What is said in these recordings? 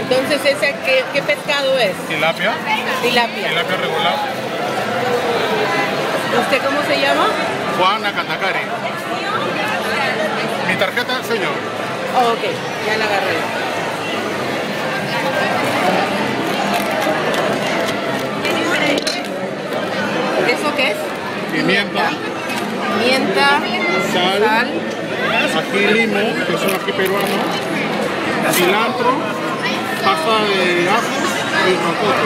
Entonces, ¿ese qué, qué pescado es? Tilapia, Tilapia. tilapia regular. ¿Usted cómo se llama? Juan Nakatacari. Mi tarjeta, señor. Oh, ok, ya la agarré. ¿Eso qué es? Pimienta, Pimienta, Sal. sal, ají limo, que es un ají peruano, cilantro, y rocoto.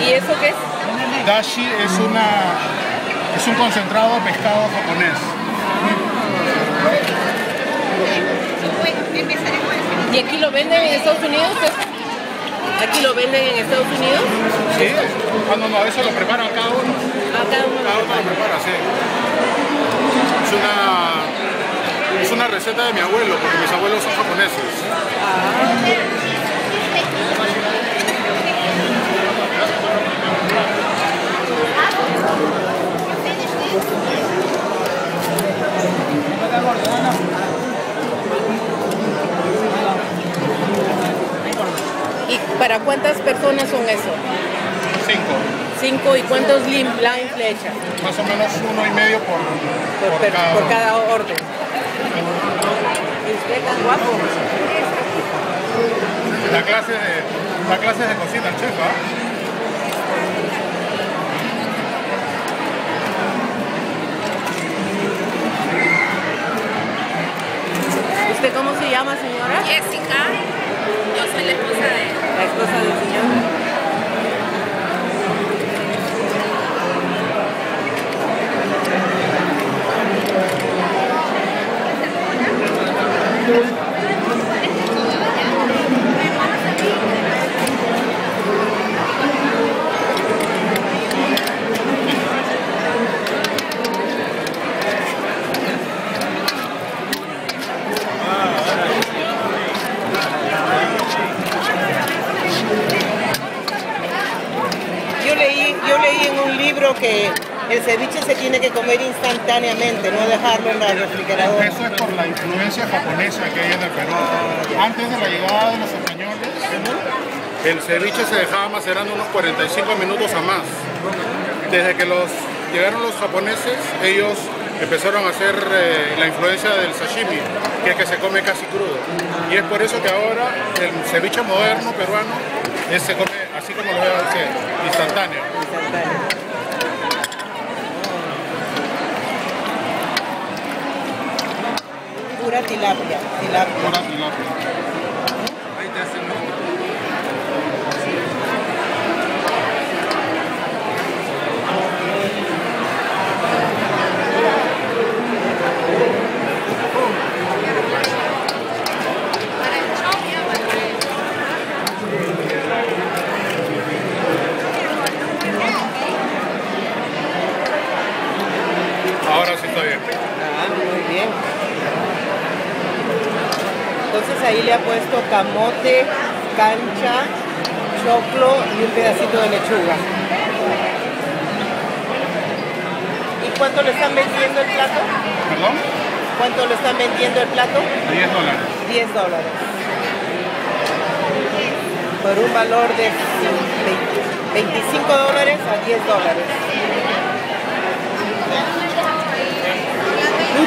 ¿Y eso qué es? Dashi es una es un concentrado de pescado japonés. ¿Y aquí lo venden en Estados Unidos? ¿Aquí lo venden en Estados Unidos? ¿Sí? Ah, no, no, eso lo preparan cada uno. Acá uno Cada uno lo prepara, sí. Es una, es una receta de mi abuelo, porque mis abuelos son japoneses. ¿Y para cuántas personas son eso? Cinco. Cinco y cuántos lim line le echan Más o menos uno y medio por, por, por per- cada por cada orden. Y usted tan guapo. La clase de, la clase de cocina, el chef, ¿ah? ¿Usted cómo se llama, señora? Jessica, yo soy la esposa de él. La esposa del señor. Yo leí, yo leí en un libro que el ceviche se tiene que comer instantáneamente, no dejarlo en el refrigerador. Eso es por la influencia japonesa que hay en el Perú. Antes de la llegada de los españoles, el ceviche se dejaba macerando unos 45 minutos a más. Desde que los llegaron los japoneses, ellos empezaron a hacer eh, la influencia del sashimi, que es que se come casi crudo. Y es por eso que ahora el ceviche moderno peruano es- se come así como lo veo usted, instantáneo. Instantáneo. Pura tilapia, tilapia. Pura tilapia. Ahora sí está bien. Entonces ahí le ha puesto camote, cancha, choclo y un pedacito de lechuga. ¿Y cuánto le están vendiendo el plato? ¿Perdón? ¿Cuánto le están vendiendo el plato? 10 dólares. 10 dólares. Por un valor de 25 dólares a 10 dólares.